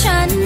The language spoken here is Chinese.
ฉัน